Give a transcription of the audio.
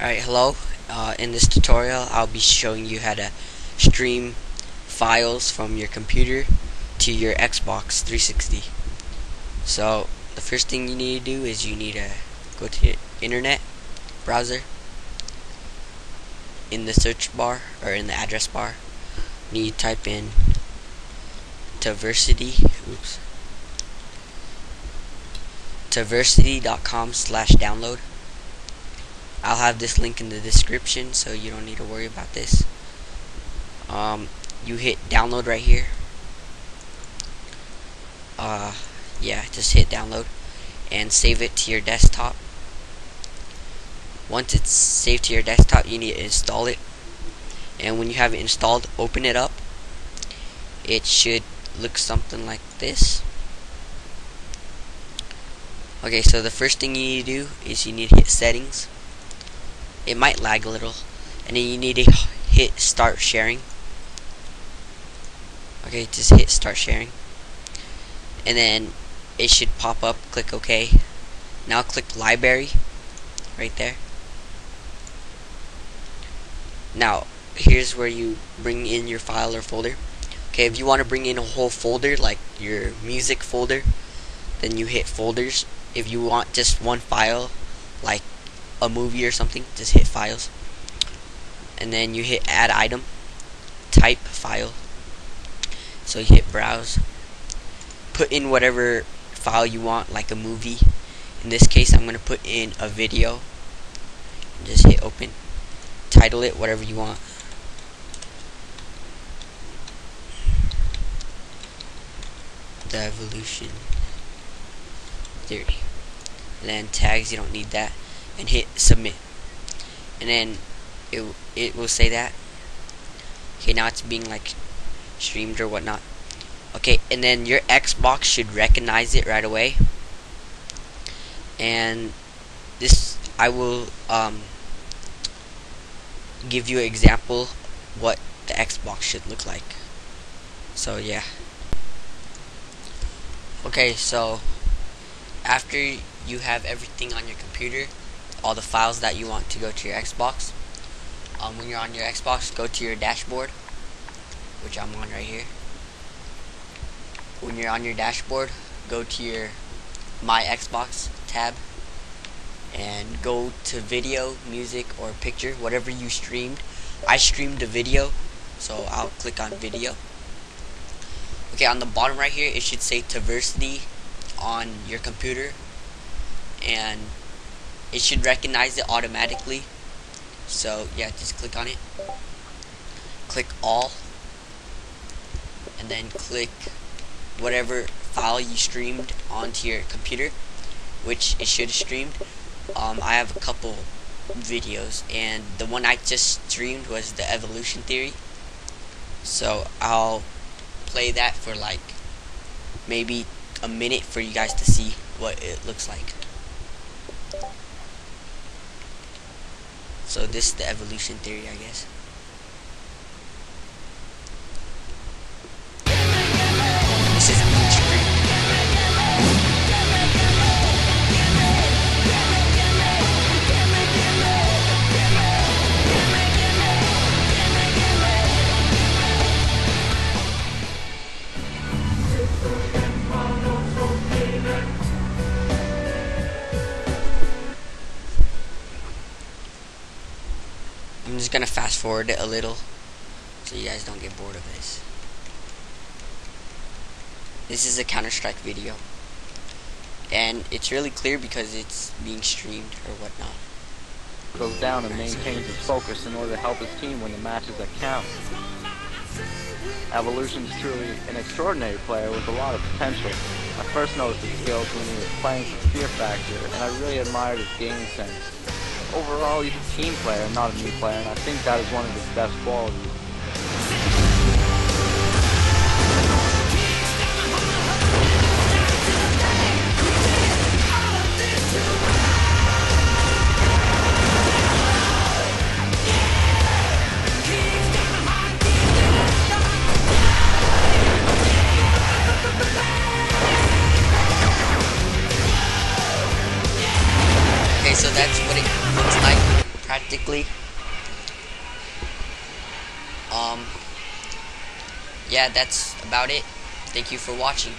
Alright, hello. Uh, in this tutorial, I'll be showing you how to stream files from your computer to your Xbox 360. So, the first thing you need to do is you need to go to your internet browser. In the search bar, or in the address bar, you need to type in Tversity, oops, Tversity.com slash download. I'll have this link in the description so you don't need to worry about this. Um, you hit download right here. Uh, yeah, just hit download and save it to your desktop. Once it's saved to your desktop, you need to install it. And when you have it installed, open it up. It should look something like this. Okay, so the first thing you need to do is you need to hit settings it might lag a little. And then you need to hit start sharing. Okay just hit start sharing. And then it should pop up click OK. Now click library right there. Now here's where you bring in your file or folder. Okay if you want to bring in a whole folder like your music folder then you hit folders. If you want just one file like a movie or something, just hit files. And then you hit add item, type file. So you hit browse. Put in whatever file you want, like a movie. In this case, I'm going to put in a video. Just hit open. Title it whatever you want. The evolution theory. And then tags, you don't need that and hit submit. And then it, it will say that okay now it's being like streamed or whatnot. Okay and then your Xbox should recognize it right away. And this I will um, give you an example what the Xbox should look like. So yeah. Okay so after you have everything on your computer all the files that you want to go to your Xbox. Um, when you're on your Xbox, go to your dashboard, which I'm on right here. When you're on your dashboard, go to your My Xbox tab and go to video, music, or picture, whatever you streamed. I streamed a video, so I'll click on video. Okay, on the bottom right here, it should say Tversity on your computer, and it should recognize it automatically. So yeah just click on it. Click all. And then click whatever file you streamed onto your computer which it should have streamed. Um, I have a couple videos and the one I just streamed was the evolution theory. So I'll play that for like maybe a minute for you guys to see what it looks like So this is the evolution theory, I guess. Just gonna fast forward it a little so you guys don't get bored of this. This is a Counter-Strike video. And it's really clear because it's being streamed or whatnot. Goes down and maintains his focus in order to help his team win the matches that count. Evolution is truly an extraordinary player with a lot of potential. I first noticed his skills when he was playing for Fear Factor, and I really admired his game sense overall he's a team player, not a new player, and I think that is one of his best qualities. Um, yeah, that's about it. Thank you for watching.